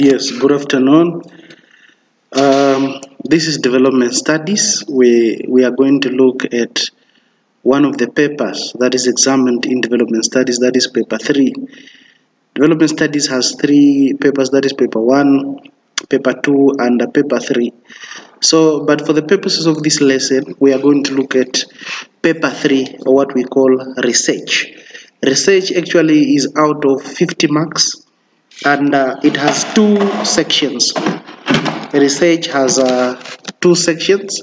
Yes, good afternoon. Um, this is development studies. We, we are going to look at one of the papers that is examined in development studies, that is paper 3. Development studies has three papers, that is paper 1, paper 2, and paper 3. So, but for the purposes of this lesson, we are going to look at paper 3, or what we call research. Research actually is out of 50 marks and uh, it has two sections. Research has uh, two sections.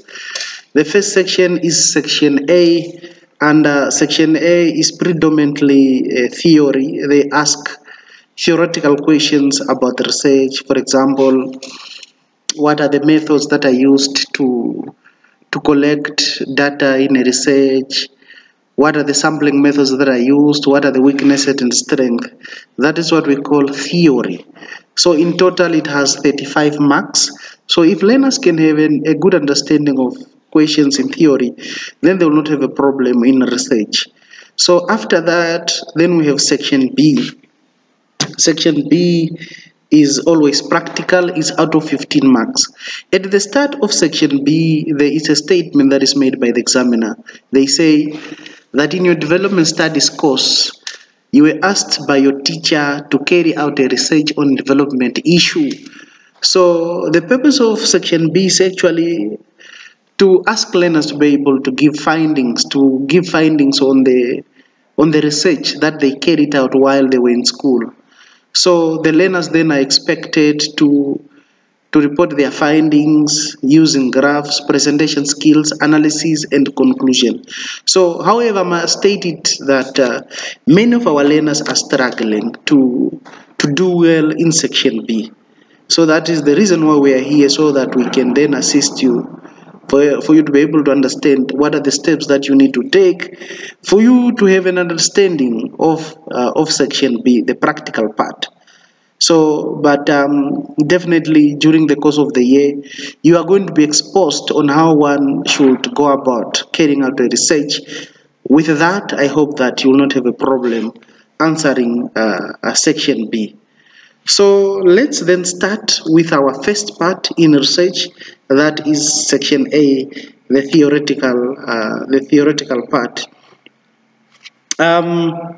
The first section is section A, and uh, section A is predominantly theory. They ask theoretical questions about research. For example, what are the methods that are used to to collect data in a research? What are the sampling methods that are used, what are the weaknesses and strength. That is what we call theory. So in total it has 35 marks. So if learners can have an, a good understanding of questions in theory, then they will not have a problem in research. So after that, then we have section B. Section B is always practical, is out of 15 marks. At the start of section B, there is a statement that is made by the examiner. They say, that in your development studies course, you were asked by your teacher to carry out a research on development issue. So the purpose of section B is actually to ask learners to be able to give findings, to give findings on the on the research that they carried out while they were in school. So the learners then are expected to to report their findings using graphs, presentation skills, analysis, and conclusion. So, however, I must state it that uh, many of our learners are struggling to, to do well in section B. So that is the reason why we are here, so that we can then assist you for, for you to be able to understand what are the steps that you need to take for you to have an understanding of, uh, of section B, the practical part. So, but um, definitely during the course of the year, you are going to be exposed on how one should go about carrying out the research. With that, I hope that you will not have a problem answering uh, section B. So let's then start with our first part in research, that is section A, the theoretical, uh, the theoretical part. Um,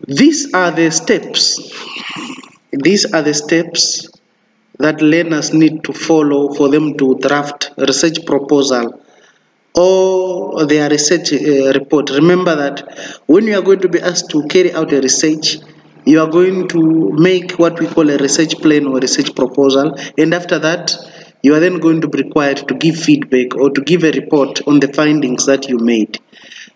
these are the steps. These are the steps that learners need to follow for them to draft a research proposal or their research uh, report. Remember that when you are going to be asked to carry out a research, you are going to make what we call a research plan or research proposal, and after that, you are then going to be required to give feedback or to give a report on the findings that you made.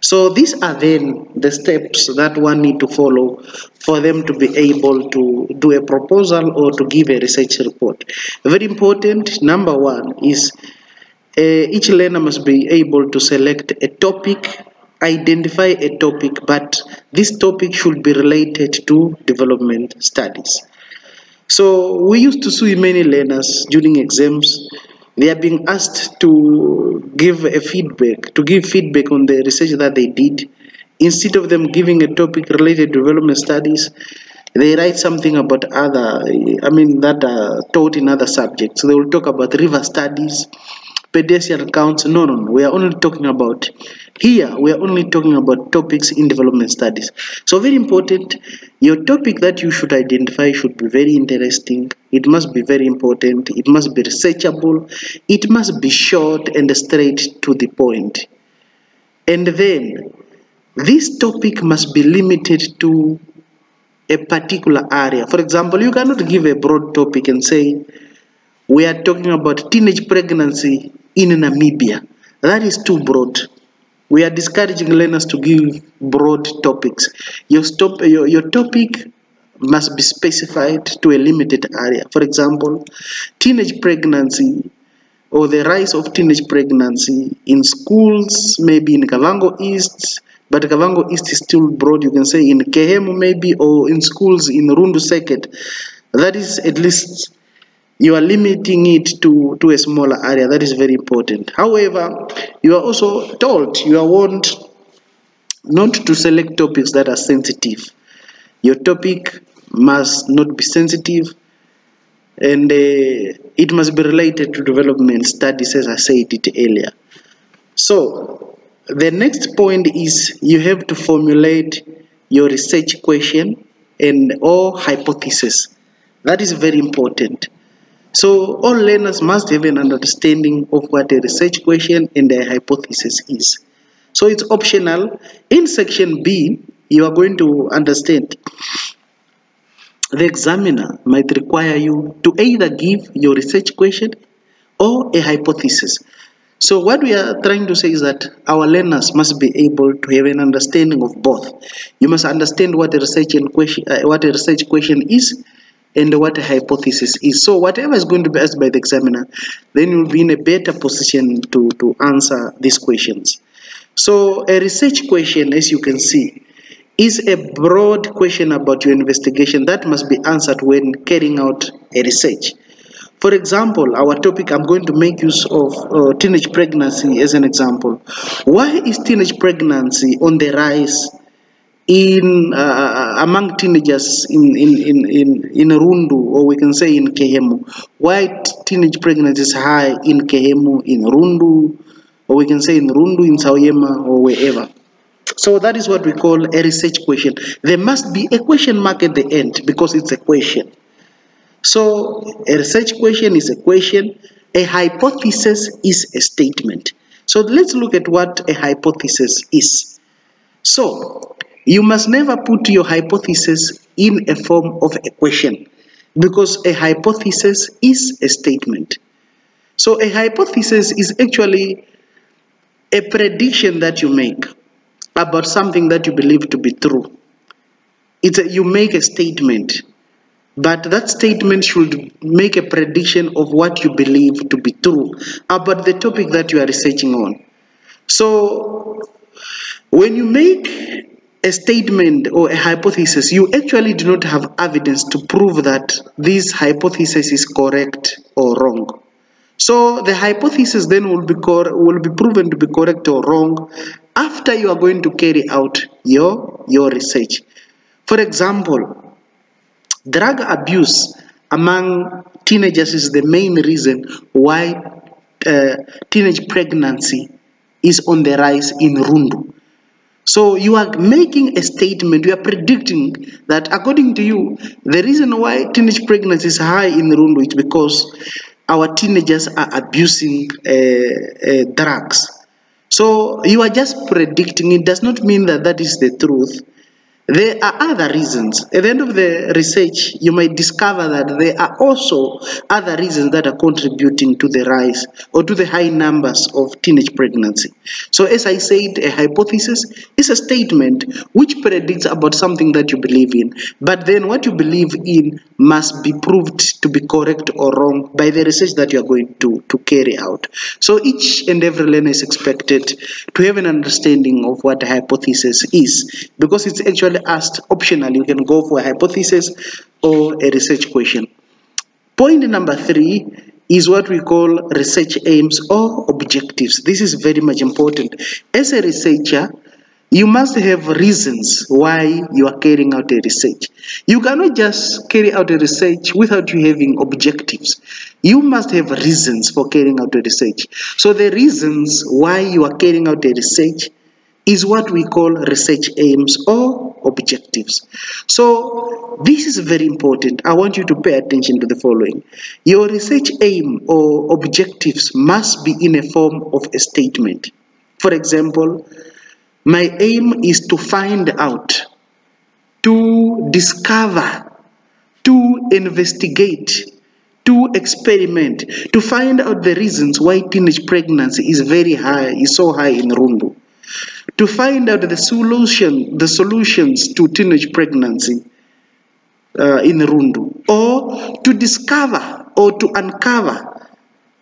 So these are then the steps that one need to follow for them to be able to do a proposal or to give a research report. Very important, number one is uh, each learner must be able to select a topic, identify a topic, but this topic should be related to development studies. So we used to see many learners during exams they are being asked to give a feedback, to give feedback on the research that they did. Instead of them giving a topic related to development studies, they write something about other, I mean, that are taught in other subjects. They will talk about river studies, pedestrian counts. No, no, no. We are only talking about here. We are only talking about topics in development studies. So very important. Your topic that you should identify should be very interesting. It must be very important. It must be researchable. It must be short and straight to the point. And then this topic must be limited to a particular area. For example, you cannot give a broad topic and say we are talking about teenage pregnancy in Namibia. That is too broad. We are discouraging learners to give broad topics. Your, stop, your, your topic must be specified to a limited area. For example, teenage pregnancy or the rise of teenage pregnancy in schools, maybe in Kavango East, but Kavango East is still broad. You can say in Kehemu maybe, or in schools in Rundu Circuit. That is at least you are limiting it to, to a smaller area. That is very important. However, you are also told, you are warned not to select topics that are sensitive. Your topic must not be sensitive. and uh, it must be related to development studies as I said it earlier. So the next point is you have to formulate your research question and or hypothesis. That is very important. So all learners must have an understanding of what a research question and a hypothesis is. So it's optional. In section B, you are going to understand the examiner might require you to either give your research question or a hypothesis. So what we are trying to say is that our learners must be able to have an understanding of both. You must understand what a research question, uh, what a research question is, and what a hypothesis is. So whatever is going to be asked by the examiner, then you'll be in a better position to, to answer these questions. So a research question, as you can see, is a broad question about your investigation that must be answered when carrying out a research. For example, our topic, I'm going to make use of uh, teenage pregnancy as an example. Why is teenage pregnancy on the rise in uh, among teenagers in, in, in, in, in Rundu, or we can say in Kehemu? Why teenage pregnancy is high in Kehemu, in Rundu, or we can say in Rundu, in Sauyema, or wherever? So that is what we call a research question. There must be a question mark at the end because it's a question. So a research question is a question. A hypothesis is a statement. So let's look at what a hypothesis is. So you must never put your hypothesis in a form of a question because a hypothesis is a statement. So a hypothesis is actually a prediction that you make about something that you believe to be true. It's a, you make a statement, but that statement should make a prediction of what you believe to be true about the topic that you are researching on. So, when you make a statement or a hypothesis, you actually do not have evidence to prove that this hypothesis is correct or wrong. So the hypothesis then will be will be proven to be correct or wrong after you are going to carry out your, your research. For example, drug abuse among teenagers is the main reason why uh, teenage pregnancy is on the rise in Rundu. So you are making a statement, you are predicting that according to you, the reason why teenage pregnancy is high in Rundu is because our teenagers are abusing uh, uh, drugs. So you are just predicting. It does not mean that that is the truth. There are other reasons. At the end of the research, you might discover that there are also other reasons that are contributing to the rise or to the high numbers of teenage pregnancy. So as I said, a hypothesis is a statement which predicts about something that you believe in. But then what you believe in must be proved to be correct or wrong by the research that you are going to, to carry out. So each and every learner is expected to have an understanding of what a hypothesis is because it's actually asked optional, you can go for a hypothesis or a research question. Point number three is what we call research aims or objectives. This is very much important. As a researcher, you must have reasons why you are carrying out a research. You cannot just carry out a research without you having objectives. You must have reasons for carrying out a research. So the reasons why you are carrying out a research is what we call research aims or objectives. So this is very important. I want you to pay attention to the following. Your research aim or objectives must be in a form of a statement. For example, my aim is to find out, to discover, to investigate, to experiment, to find out the reasons why teenage pregnancy is very high, is so high in Rundu to find out the solution, the solutions to teenage pregnancy uh, in Rundu, or to discover or to uncover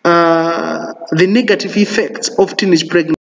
uh, the negative effects of teenage pregnancy.